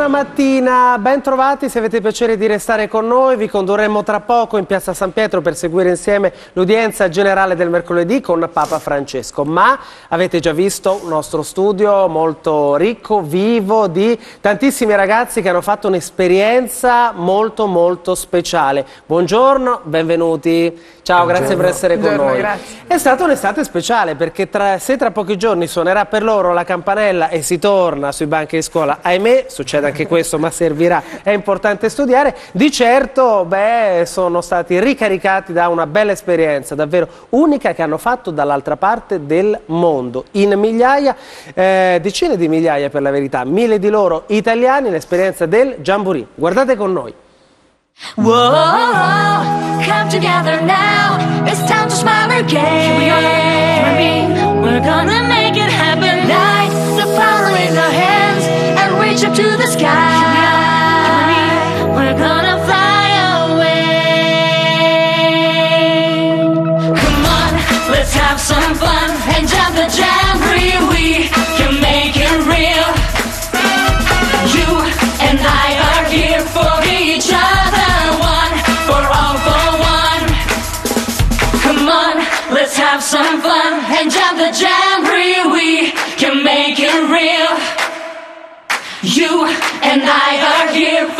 Buona mattina, ben se avete piacere di restare con noi vi condurremo tra poco in piazza San Pietro per seguire insieme l'udienza generale del mercoledì con Papa Francesco, ma avete già visto un nostro studio molto ricco, vivo, di tantissimi ragazzi che hanno fatto un'esperienza molto molto speciale. Buongiorno, benvenuti, ciao, Buongiorno. grazie per essere con Buongiorno, noi. Grazie. È stata un'estate speciale perché tra, se tra pochi giorni suonerà per loro la campanella e si torna sui banchi di scuola, ahimè, succede anche questo, ma servirà, è importante studiare. Di certo, beh, sono stati ricaricati da una bella esperienza, davvero unica che hanno fatto dall'altra parte del mondo. In migliaia, eh, decine di migliaia per la verità, mille di loro italiani, l'esperienza del Jamboree. Guardate con noi. Whoa, come together now. It's time to smile again. Here we are, me. We're gonna make it happen. Light the power in our hands and reach up to the sky. Here we are, you and me. We're gonna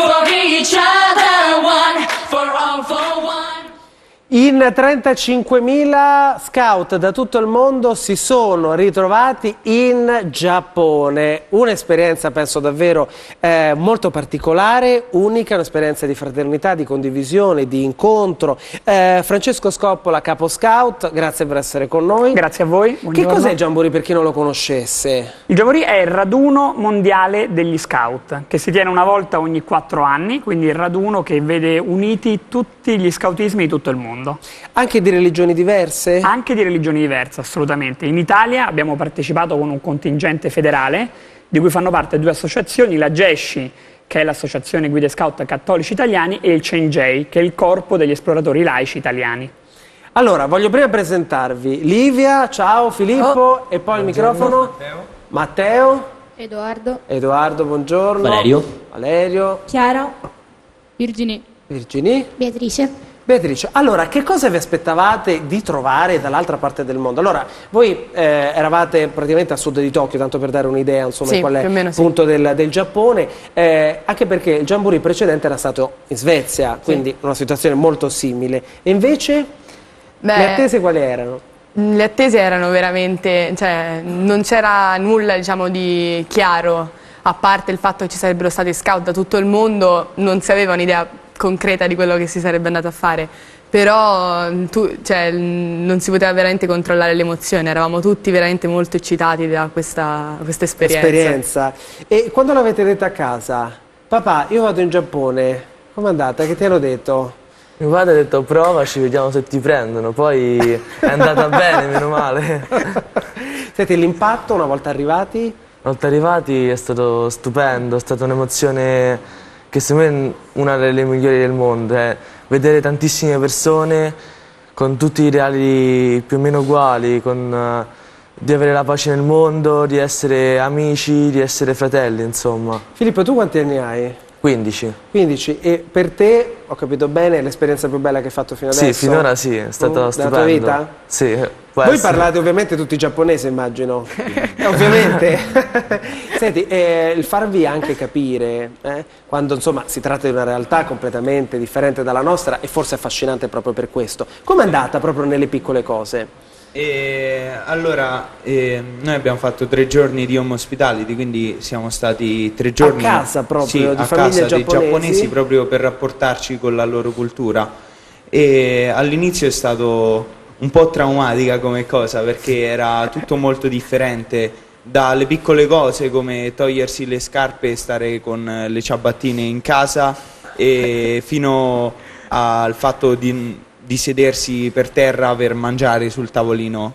for each other, In 35.000 scout da tutto il mondo si sono ritrovati in Giappone, un'esperienza penso davvero eh, molto particolare, unica, un'esperienza di fraternità, di condivisione, di incontro. Eh, Francesco Scoppola, capo scout, grazie per essere con noi. Grazie a voi. Che buongiorno. cos'è il Jamboree per chi non lo conoscesse? Il Jamboree è il raduno mondiale degli scout, che si tiene una volta ogni quattro anni, quindi il raduno che vede uniti tutti gli scoutismi di tutto il mondo. Anche di religioni diverse? Anche di religioni diverse, assolutamente. In Italia abbiamo partecipato con un contingente federale, di cui fanno parte due associazioni, la GESCI, che è l'Associazione Guide Scout Cattolici Italiani, e il CENGEI, che è il corpo degli esploratori laici italiani. Allora, voglio prima presentarvi Livia, ciao Filippo e poi il microfono. Matteo. Edoardo, Edoardo, buongiorno. Valerio. Valerio. Chiara, Virginie, Virginie. Beatrice. Beatrice, allora che cosa vi aspettavate di trovare dall'altra parte del mondo? Allora, voi eh, eravate praticamente a sud di Tokyo, tanto per dare un'idea insomma Sì, qual è il sì. punto del, del Giappone, eh, anche perché il Jamboree precedente era stato in Svezia, quindi una situazione molto simile. E invece Beh, le attese quali erano? le attese erano veramente, cioè non c'era nulla diciamo di chiaro, a parte il fatto che ci sarebbero stati scout da tutto il mondo, non si aveva un'idea concreta di quello che si sarebbe andato a fare. Però tu- cioè, non si poteva veramente controllare l'emozione, eravamo tutti veramente molto eccitati da questa, questa esperienza. Esperienza. E quando l'avete detta a casa, papà, io vado in Giappone, com'è andata? Che ti hanno detto? Mio padre ha detto provaci, vediamo se ti prendono, poi è andata bene, meno male. Senti, l'impatto una volta arrivati? Una volta arrivati è stato stupendo, è stata un'emozione che secondo me è una delle migliori del mondo, è vedere tantissime persone con tutti i ideali più o meno uguali, con, eh, di avere la pace nel mondo, di essere amici, di essere fratelli, insomma. Filippo, tu quanti anni hai? 15. 15. E per te, ho capito bene, l'esperienza più bella che hai fatto fino adesso? Sì, finora sì, è stato Mm, stupendo. Della tua vita? Sì, Voi essere. parlate ovviamente tutti giapponese, immagino. Eh, ovviamente. Senti, eh, il farvi anche capire, eh, quando insomma si tratta di una realtà completamente differente dalla nostra e forse affascinante proprio per questo. Com'è andata proprio nelle piccole cose? E allora, eh, noi abbiamo fatto tre giorni di home hospitality, quindi siamo stati tre giorni casa proprio, sì, di a famiglie casa dei giapponesi? giapponesi proprio per rapportarci con la loro cultura. E all'inizio è stato un po' traumatica come cosa perché era tutto molto differente dalle piccole cose come togliersi le scarpe e stare con eh, le ciabattine in casa e fino al fatto di, di sedersi per terra per mangiare sul tavolino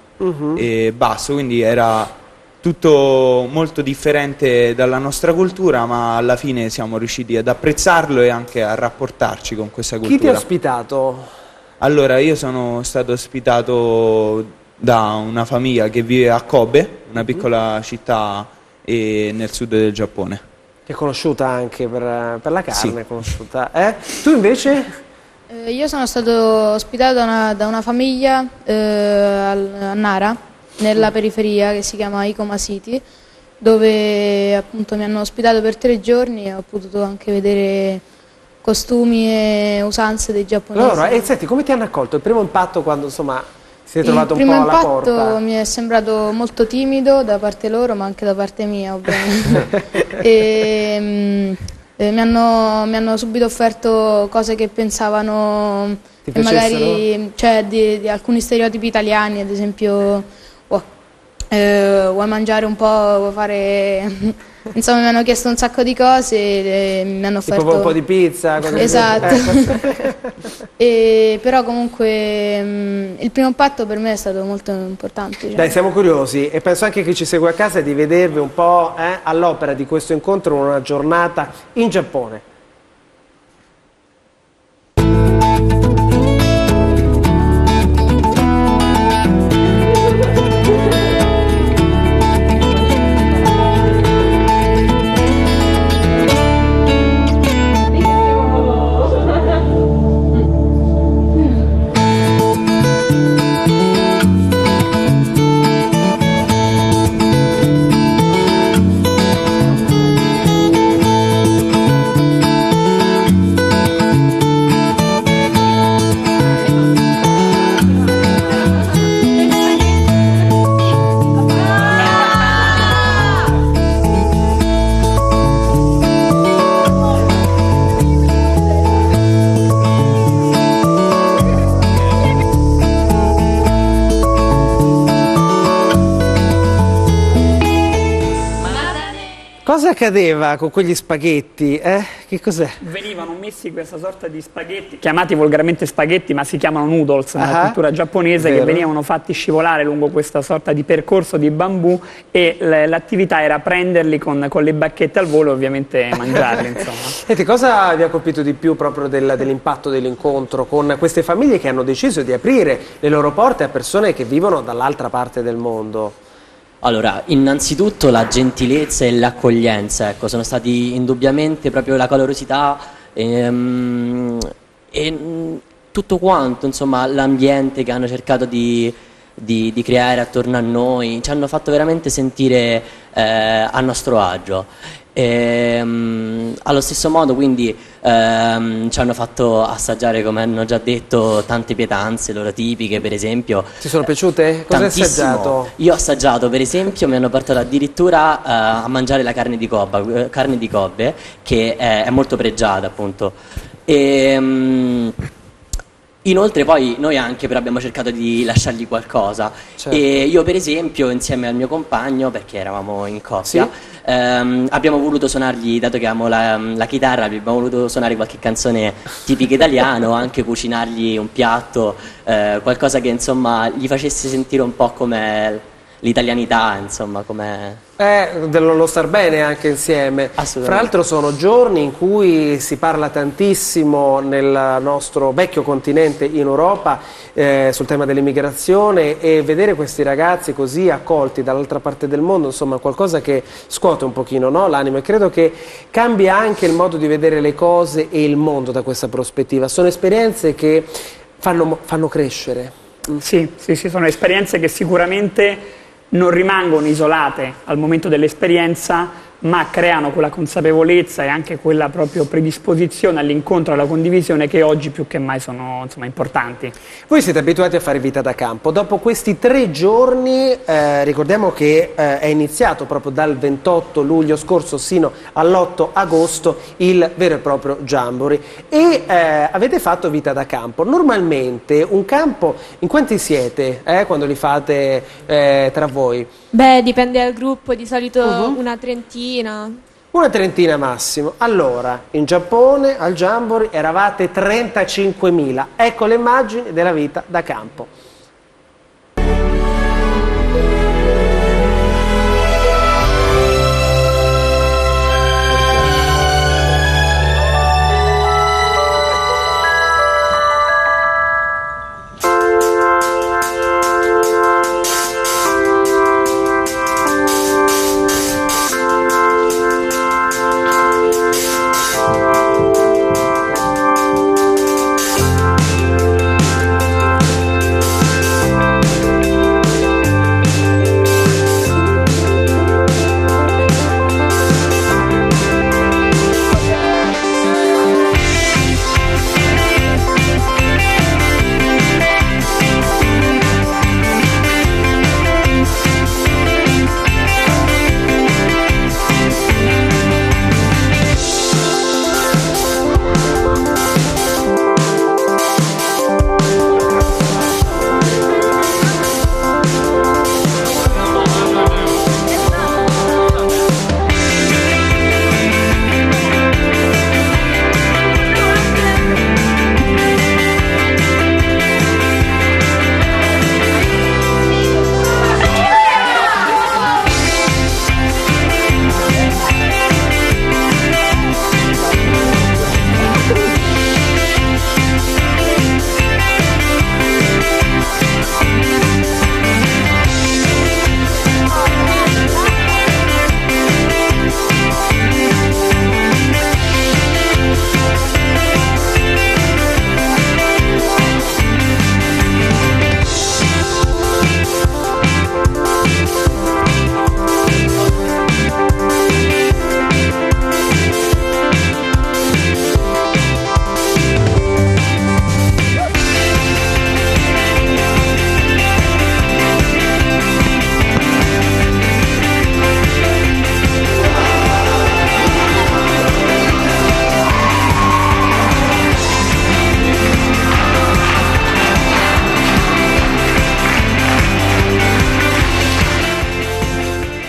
eh, basso, quindi era tutto molto differente dalla nostra cultura, ma alla fine siamo riusciti ad apprezzarlo e anche a rapportarci con questa Chi ti ha cultura. ospitato? Allora, io sono stato ospitato da una famiglia che vive a Kobe, una piccola città nel sud del Giappone. Che è conosciuta anche per, per la carne, Sì. è conosciuta. Eh? Tu invece? Eh, io sono stato ospitato da una, da una famiglia eh, a Nara, nella periferia, che si chiama Icoma City, dove appunto mi hanno ospitato per tre giorni e ho potuto anche vedere costumi e usanze dei giapponesi. Allora, e senti, come ti hanno accolto? Il primo impatto quando insomma si è Il trovato un primo po' alla impatto porta? mi è sembrato molto timido da parte loro, ma anche da parte mia, ovviamente. e, eh, mi, hanno, mi hanno subito offerto cose che pensavano che magari, cioè di, di alcuni stereotipi italiani, ad esempio, "Oh, eh, vuoi mangiare un po', vuoi fare... Insomma, mi hanno chiesto un sacco di cose e mi hanno Tipo offerto... un po' di pizza? Esatto. E, però comunque mm, il primo impatto per me è stato molto importante. diciamo. Dai, siamo curiosi e penso anche chi ci segue a casa di vedervi un po' eh, all'opera di questo incontro in una giornata in Giappone. Accadeva con quegli spaghetti? Eh? Che cos'è? Venivano messi questa sorta di spaghetti, chiamati volgarmente spaghetti, ma si chiamano noodles nella Ah, cultura giapponese, vero. che venivano fatti scivolare lungo questa sorta di percorso di bambù e l'attività era prenderli con, con le bacchette al volo e ovviamente mangiarli, insomma. Senti, cosa vi ha colpito di più proprio del- dell'impatto dell'incontro con queste famiglie che hanno deciso di aprire le loro porte a persone che vivono dall'altra parte del mondo? Allora, innanzitutto la gentilezza e l'accoglienza, ecco, sono stati indubbiamente proprio la calorosità ehm, e mm, tutto quanto, insomma, l'ambiente che hanno cercato di, di- di creare attorno a noi, ci hanno fatto veramente sentire eh, a nostro agio. Ehm, allo stesso modo, quindi, ehm, ci hanno fatto assaggiare, come hanno già detto, tante pietanze loro tipiche, per esempio. Ti sono piaciute? Cosa hai Tantissimo. assaggiato? Io ho assaggiato, per esempio, mi hanno portato addirittura eh, a mangiare la carne di cobba, eh, carne di Kobe, che è, è molto pregiata, appunto. E, mm, Inoltre poi noi anche però abbiamo cercato di lasciargli qualcosa Certo. e io per esempio insieme al mio compagno, perché eravamo in coppia, ehm, abbiamo voluto suonargli, dato che amo la, la chitarra, abbiamo voluto suonare qualche canzone tipica italiana o anche cucinargli un piatto, eh, qualcosa che insomma gli facesse sentire un po' come l'italianità, insomma, come... Eh, dello lo star bene anche insieme. Assolutamente. Fra l'altro sono giorni in cui si parla tantissimo nel nostro vecchio continente in Europa eh, sul tema dell'immigrazione e vedere questi ragazzi così accolti dall'altra parte del mondo, insomma, è qualcosa che scuote un pochino no, l'animo e credo che cambi anche il modo di vedere le cose e il mondo da questa prospettiva. Sono esperienze che fanno, fanno crescere. Sì, sì, sì, sono esperienze che sicuramente non rimangono isolate al momento dell'esperienza, ma creano quella consapevolezza e anche quella proprio predisposizione all'incontro e alla condivisione che oggi più che mai sono insomma, importanti. Voi siete abituati a fare vita da campo. Dopo questi tre giorni, eh, ricordiamo che eh, è iniziato proprio dal 28 luglio scorso sino all'8 agosto il vero e proprio Jamboree e eh, avete fatto vita da campo. Normalmente un campo, in quanti siete eh, quando li fate eh, tra voi? Beh, dipende dal gruppo, di solito Uh-huh. una trentina. Una trentina massimo. Allora, in Giappone al Jamboree eravate 35.000. Ecco le immagini della vita da campo.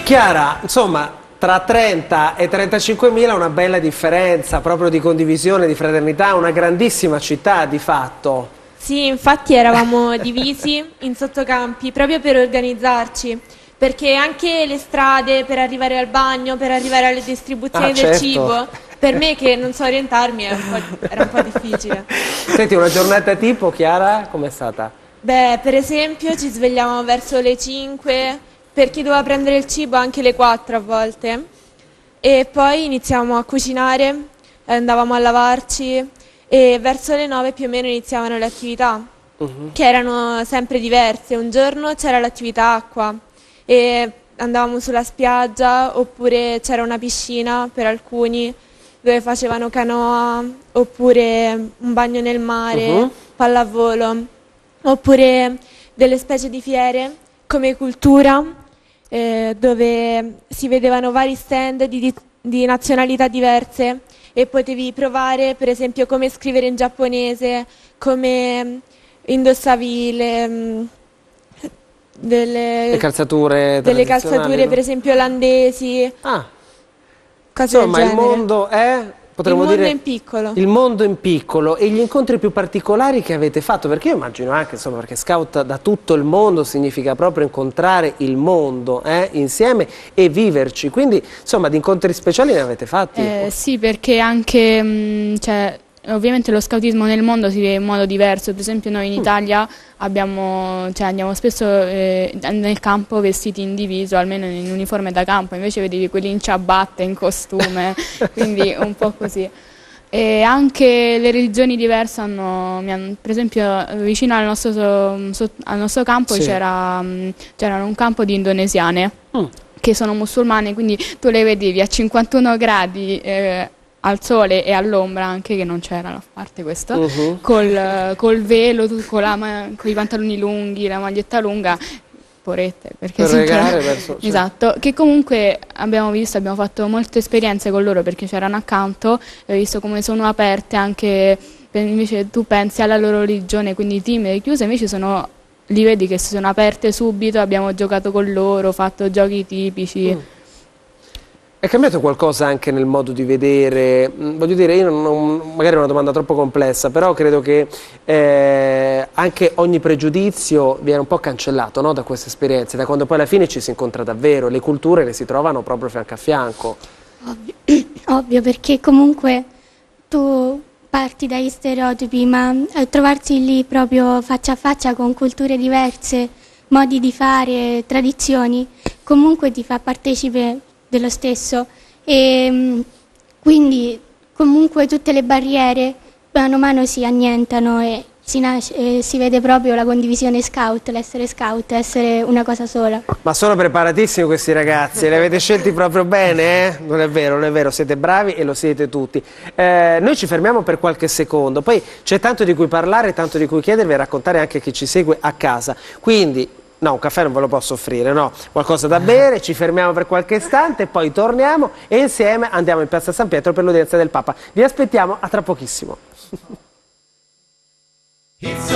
Chiara, insomma, tra 30 e 35 mila una bella differenza proprio di condivisione, di fraternità, una grandissima città di fatto. Sì, infatti eravamo divisi in sottocampi proprio per organizzarci, perché anche le strade per arrivare al bagno, per arrivare alle distribuzioni Ah, del certo. cibo, per me che non so orientarmi era un po', era un po' difficile. Senti, una giornata tipo, Chiara, com'è stata? Beh, per esempio ci svegliavamo verso le 5, per chi doveva prendere il cibo anche le 4 a volte, e poi iniziavamo a cucinare, andavamo a lavarci e verso le 9 più o meno iniziavano le attività, che erano sempre diverse. Un giorno c'era l'attività acqua e andavamo sulla spiaggia oppure c'era una piscina per alcuni dove facevano canoa oppure un bagno nel mare, Mhm. pallavolo oppure delle specie di fiere come cultura eh, dove si vedevano vari stand di, di- di nazionalità diverse e potevi provare per esempio come scrivere in giapponese, come mm, indossavi le, mm, delle, Le calzature delle calzature no? per esempio olandesi, Ah, insomma, il mondo è, potremmo il mondo dire, in piccolo. il mondo in piccolo e gli incontri più particolari che avete fatto, perché io immagino anche, insomma, perché scout da tutto il mondo significa proprio incontrare il mondo eh, insieme e viverci, quindi insomma di incontri speciali ne avete fatti? Eh, sì, perché anche, mh, cioè, ovviamente lo scautismo nel mondo si vive in modo diverso, per esempio noi in Mm. Italia abbiamo, cioè, andiamo spesso eh, nel campo vestiti in diviso, almeno in uniforme da campo, invece vedevi quelli in ciabatte, in costume, quindi un po' così. E anche le religioni diverse hanno, per esempio vicino al nostro, so- al nostro campo Sì. c'era, c'era un campo di indonesiane Mm. che sono musulmane, quindi tu le vedevi a 51 gradi eh, al sole e all'ombra anche, che non c'era a parte questo, Mhm. col, col velo, con, la con i pantaloni lunghi, la maglietta lunga, porette, perché Per regare verso- cioè. Esatto, che comunque abbiamo visto, abbiamo fatto molte esperienze con loro perché c'erano accanto, e ho visto come sono aperte anche, invece tu pensi alla loro religione, quindi timide e chiuse, invece sono, li vedi che si sono aperte subito, abbiamo giocato con loro, fatto giochi tipici. Mm. È cambiato qualcosa anche nel modo di vedere? Mm, Voglio dire, non- magari è una domanda troppo complessa, però credo che eh, anche ogni pregiudizio viene un po' cancellato no, da queste esperienze, da quando poi alla fine ci si incontra davvero, le culture le si trovano proprio fianco a fianco. Ovvio, ovvio, perché comunque tu parti dagli stereotipi, ma eh, trovarsi lì proprio faccia a faccia con culture diverse, modi di fare, tradizioni, comunque ti fa partecipe dello stesso. E mm, quindi comunque tutte le barriere mano a mano si annientano e si, nasce- e si vede proprio la condivisione scout, l'essere scout, essere una cosa sola. Ma sono preparatissimi questi ragazzi, li avete scelti proprio bene, eh? Non è vero, non è vero, siete bravi e lo siete tutti. Eh, noi ci fermiamo per qualche secondo, poi c'è tanto di cui parlare, tanto di cui chiedervi e raccontare anche a chi ci segue a casa. Quindi, no, un caffè non ve lo posso offrire, no, qualcosa da bere, ci fermiamo per qualche istante, poi torniamo e insieme andiamo in Piazza San Pietro per l'udienza del Papa. Vi aspettiamo a tra pochissimo. It's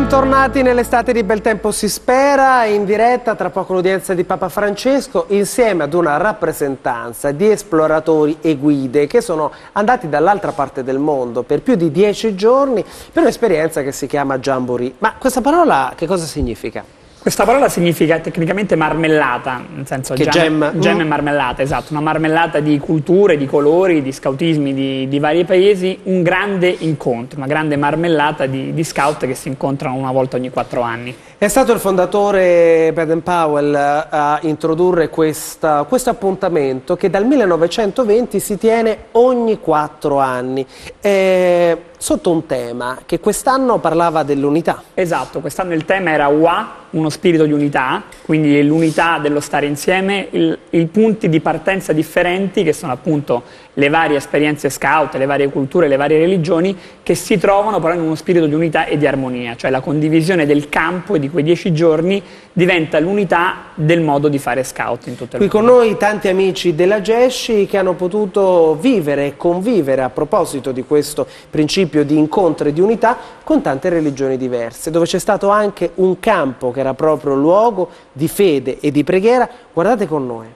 Bentornati nell'estate di Bel Tempo si spera, in diretta tra poco l'udienza di Papa Francesco insieme ad una rappresentanza di esploratori e guide che sono andati dall'altra parte del mondo per più di dieci giorni per un'esperienza che si chiama Jamboree. Ma questa parola che cosa significa? Questa parola significa tecnicamente marmellata, nel senso Che gem? gem Mm. e marmellata, esatto, una marmellata di culture, di colori, di scautismi di, di vari paesi, un grande incontro, una grande marmellata di, di scout che si incontrano una volta ogni quattro anni. È stato il fondatore Baden Powell a introdurre questa- questo appuntamento che dal 1920 si tiene ogni quattro anni, eh, sotto un tema che quest'anno parlava dell'unità. Esatto, quest'anno il tema era Wa, uno spirito di unità, quindi l'unità dello stare insieme, il- i punti di partenza differenti che sono appunto le varie esperienze scout, le varie culture, le varie religioni che si trovano però in uno spirito di unità e di armonia, cioè la condivisione del campo e di quei dieci giorni diventa l'unità del modo di fare scout in tutto il Qui mondo. con noi tanti amici della GESCI che hanno potuto vivere e convivere a proposito di questo principio di incontro e di unità con tante religioni diverse, dove c'è stato anche un campo che era proprio luogo di fede e di preghiera. Guardate con noi.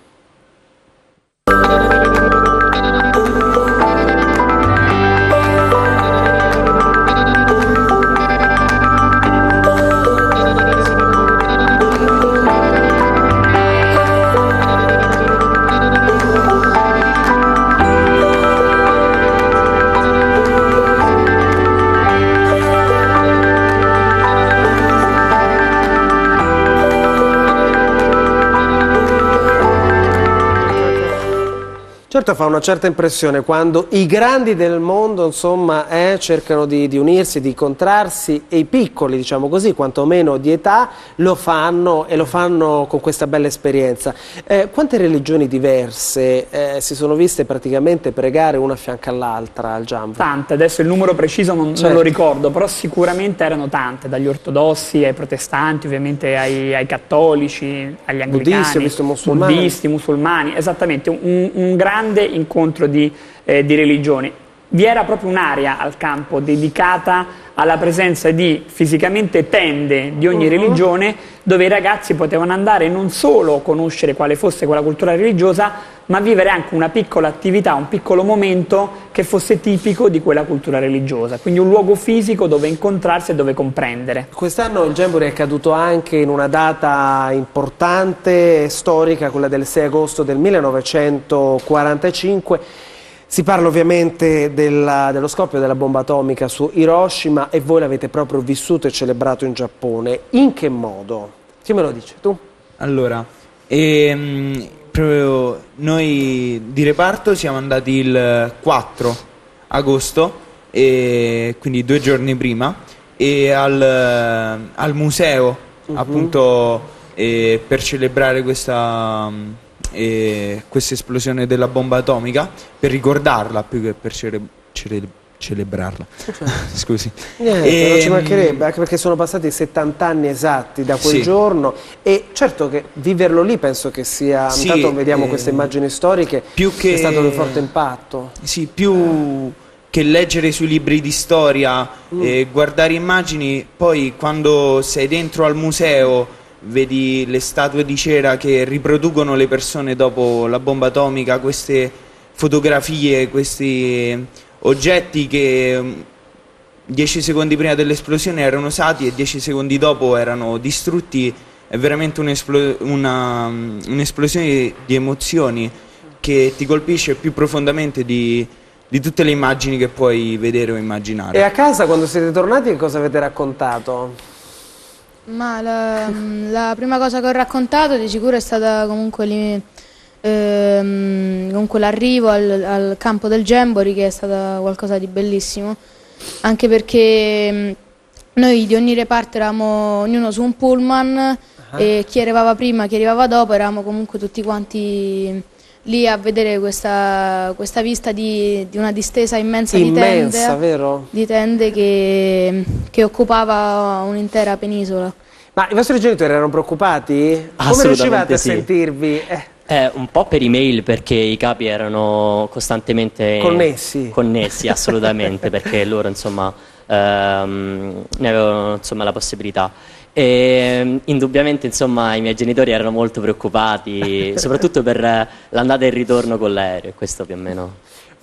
Certo fa una certa impressione quando i grandi del mondo insomma, eh, cercano di, di unirsi, di incontrarsi e i piccoli, diciamo così, quantomeno di età, lo fanno e lo fanno con questa bella esperienza. Eh, quante religioni diverse eh, si sono viste praticamente pregare una a fianco all'altra al Jambo? Tante, adesso il numero preciso non, non Certo. lo ricordo, però sicuramente erano tante, dagli ortodossi ai protestanti, ovviamente ai, ai cattolici, agli anglicani, Buddisti, musulmani. buddisti, musulmani, esattamente, un, un grande incontro di, eh, di religioni. Vi era proprio un'area al campo dedicata alla presenza di fisicamente tende di ogni religione dove i ragazzi potevano andare non solo conoscere quale fosse quella cultura religiosa, ma vivere anche una piccola attività, un piccolo momento che fosse tipico di quella cultura religiosa. Quindi un luogo fisico dove incontrarsi e dove comprendere. Quest'anno il Jamboree è caduto anche in una data importante, storica, quella del 6 agosto del 1945. Si parla ovviamente della- dello scoppio della bomba atomica su Hiroshima e voi l'avete proprio vissuto e celebrato in Giappone. In che modo? Chi me lo dice? Tu? Allora, ehm, noi di reparto siamo andati il 4 agosto, quindi due giorni prima, e al, al museo appunto eh, per celebrare questa, questa esplosione della bomba atomica, per ricordarla più che per cele- cele- celebrarla. Scusi. Niente, non ci Ehm, mancherebbe, anche perché sono passati 70 anni esatti da quel Sì. giorno e certo che viverlo lì penso che sia, Sì, intanto vediamo eh, queste immagini storiche, più che- è stato un forte impatto. Sì, più che leggere sui libri di storia e guardare immagini, poi quando sei dentro al museo vedi le statue di cera che riproducono le persone dopo la bomba atomica, queste fotografie, questi oggetti che mm, dieci secondi prima dell'esplosione erano usati e dieci secondi dopo erano distrutti, è veramente un'esplo- una, mm, un'esplosione di emozioni che ti colpisce più profondamente di, di tutte le immagini che puoi vedere o immaginare. E a casa quando siete tornati che cosa avete raccontato? Ma la, la prima cosa che ho raccontato di sicuro è stata comunque, lì, ehm, comunque l'arrivo al, al campo del Gembori che è stata qualcosa di bellissimo, anche perché mh, noi di ogni reparto eravamo ognuno su un pullman e chi arrivava prima, chi arrivava dopo, eravamo comunque tutti quanti lì a vedere questa, questa vista di, di una distesa immensa, Immensa, di tende, vero? di tende che, che occupava un'intera penisola. Ma i vostri genitori erano preoccupati? Come riuscivate a sì. sentirvi? Eh, Eh, un po' per email perché i capi erano costantemente Connessi. connessi, assolutamente, perché loro insomma ehm, ne avevano insomma, la possibilità. E, indubbiamente insomma i miei genitori erano molto preoccupati, soprattutto per l'andata e il ritorno con l'aereo, questo più o meno.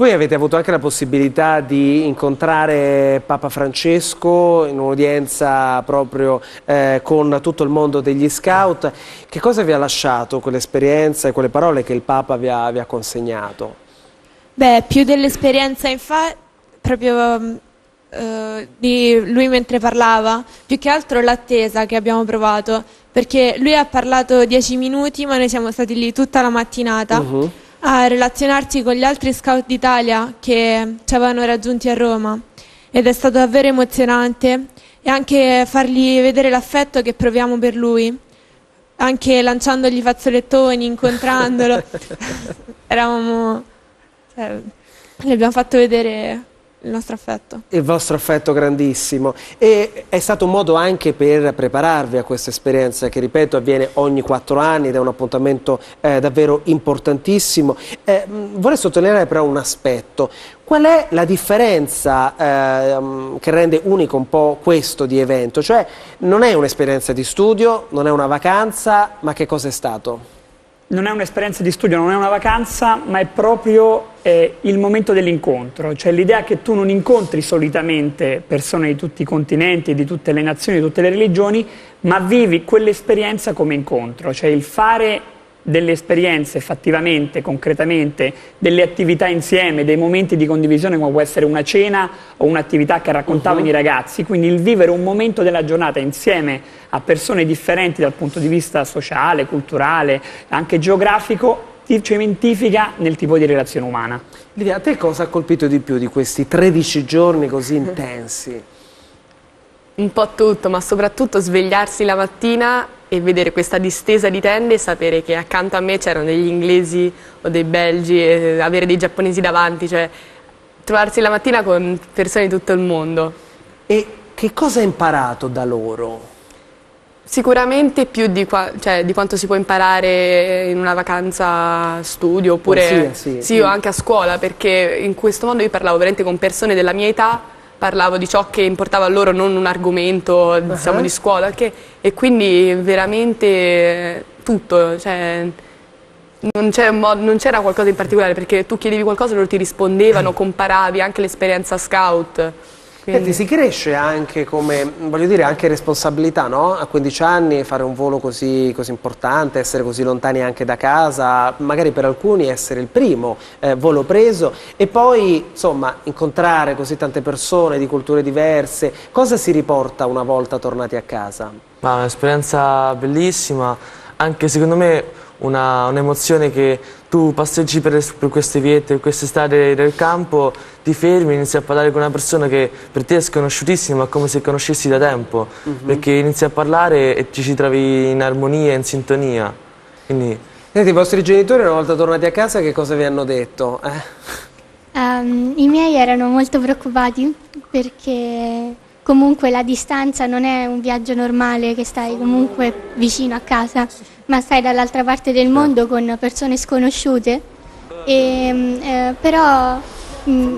Voi avete avuto anche la possibilità di incontrare Papa Francesco in un'udienza proprio eh, con tutto il mondo degli scout. Che cosa vi ha lasciato quell'esperienza e quelle parole che il Papa vi ha, vi ha consegnato? Beh, più dell'esperienza infatti, proprio mm, eh, di lui mentre parlava, più che altro l'attesa che abbiamo provato, perché lui ha parlato dieci minuti, ma noi siamo stati lì tutta la mattinata Mhm. a relazionarsi con gli altri scout d'Italia che ci avevano raggiunti a Roma ed è stato davvero emozionante e anche fargli vedere l'affetto che proviamo per lui. anche lanciandogli fazzolettoni, incontrandolo. Eravamo... Cioè, gli abbiamo fatto vedere il nostro affetto. Il vostro affetto grandissimo e è stato un modo anche per prepararvi a questa esperienza che ripeto avviene ogni quattro anni ed è un appuntamento eh, davvero importantissimo. Eh, vorrei sottolineare però un aspetto, qual è la differenza eh, che rende unico un po' questo di evento? Cioè non è un'esperienza di studio, non è una vacanza, ma che cosa è stato? Non è un'esperienza di studio, non è una vacanza, ma è proprio eh, il momento dell'incontro, cioè l'idea che tu non incontri solitamente persone di tutti i continenti, di tutte le nazioni, di tutte le religioni, ma vivi quell'esperienza come incontro, cioè il fare delle esperienze effettivamente, concretamente, delle attività insieme, dei momenti di condivisione come può essere una cena o un'attività che raccontavano uh-huh. i ragazzi, quindi il vivere un momento della giornata insieme a persone differenti dal punto di vista sociale, culturale, anche geografico, ti cementifica nel tipo di relazione umana. Livia, a te cosa ha colpito di più di questi 13 giorni così intensi? Un po' tutto, ma soprattutto svegliarsi la mattina e vedere questa distesa di tende e sapere che accanto a me c'erano degli inglesi o dei belgi e avere dei giapponesi davanti, cioè trovarsi la mattina con persone di tutto il mondo. E che cosa hai imparato da loro? Sicuramente più di, qua, cioè, di, quanto si può imparare in una vacanza studio oppure oh, sì, sì, sì, o anche a scuola, perché in questo modo io parlavo veramente con persone della mia età parlavo di ciò che importava a loro, non un argomento diciamo, uh -huh. di scuola, che, e quindi veramente tutto, cioè, non, c'era qualcosa in particolare perché tu chiedevi qualcosa e loro ti rispondevano, comparavi anche l'esperienza scout. Senti, si cresce anche come, voglio dire, anche responsabilità, no? A 15 anni fare un volo così, così, importante, essere così lontani anche da casa, magari per alcuni essere il primo eh, volo preso e poi, insomma, incontrare così tante persone di culture diverse, cosa si riporta una volta tornati a casa? Ma un'esperienza bellissima, anche secondo me un'emozione un che tu passeggi per, per, queste viette, per queste strade del campo, ti fermi, inizi a parlare con una persona che per te è sconosciutissima, ma come se conoscessi da tempo, uh mhm. -huh. perché inizi a parlare e ti ci trovi in armonia, in sintonia. Quindi... Senti, i vostri genitori una volta tornati a casa che cosa vi hanno detto? Eh? Um, I miei erano molto preoccupati perché comunque la distanza non è un viaggio normale che stai comunque vicino a casa, ma stai dall'altra parte del mondo con persone sconosciute. E, mm, eh, però mh, mm,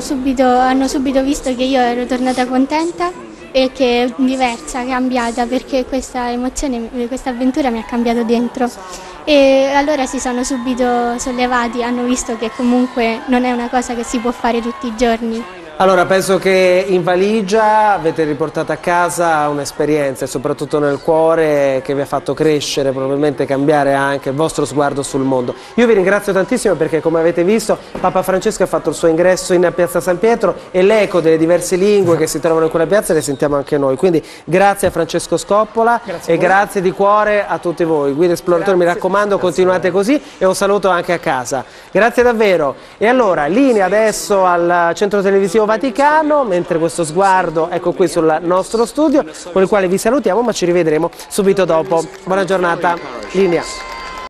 subito, hanno subito visto che io ero tornata contenta e che è diversa, cambiata, perché questa emozione, questa avventura mi ha cambiato dentro. E allora si sono subito sollevati, hanno visto che comunque non è una cosa che si può fare tutti i giorni. Allora, penso che in valigia avete riportato a casa un'esperienza e soprattutto nel cuore che vi ha fatto crescere, probabilmente cambiare anche il vostro sguardo sul mondo. Io vi ringrazio tantissimo perché come avete visto Papa Francesco ha fatto il suo ingresso in piazza San Pietro e l'eco delle diverse lingue che si trovano in quella piazza le sentiamo anche noi. Quindi grazie a Francesco Scoppola grazie e grazie di cuore a tutti voi. Guida Esploratori mi raccomando continuate così e un saluto anche a casa. Grazie davvero. E allora, linea adesso al centro televisivo Vaticano, mentre questo sguardo ecco qui sul nostro studio, con il quale vi salutiamo, ma ci rivedremo subito dopo. Buona giornata, linea.